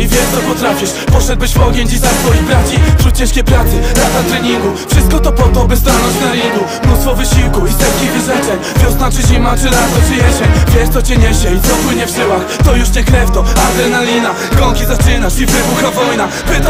i wiesz co potrafisz. Poszedłbyś w ogień dziś za swoich braci. Wśród ciężkiej pracy, lata treningu. Wszystko to po to, by stanąć na ringu. Mnóstwo wysiłku i setki wyrzeczeń Wiosna czy zima, czy lato, czy jesień. Wiesz co cię niesie i co płynie w żyłach To już nie krew, to adrenalina. Gąki zaczynasz i wybucha wojna. Pytanie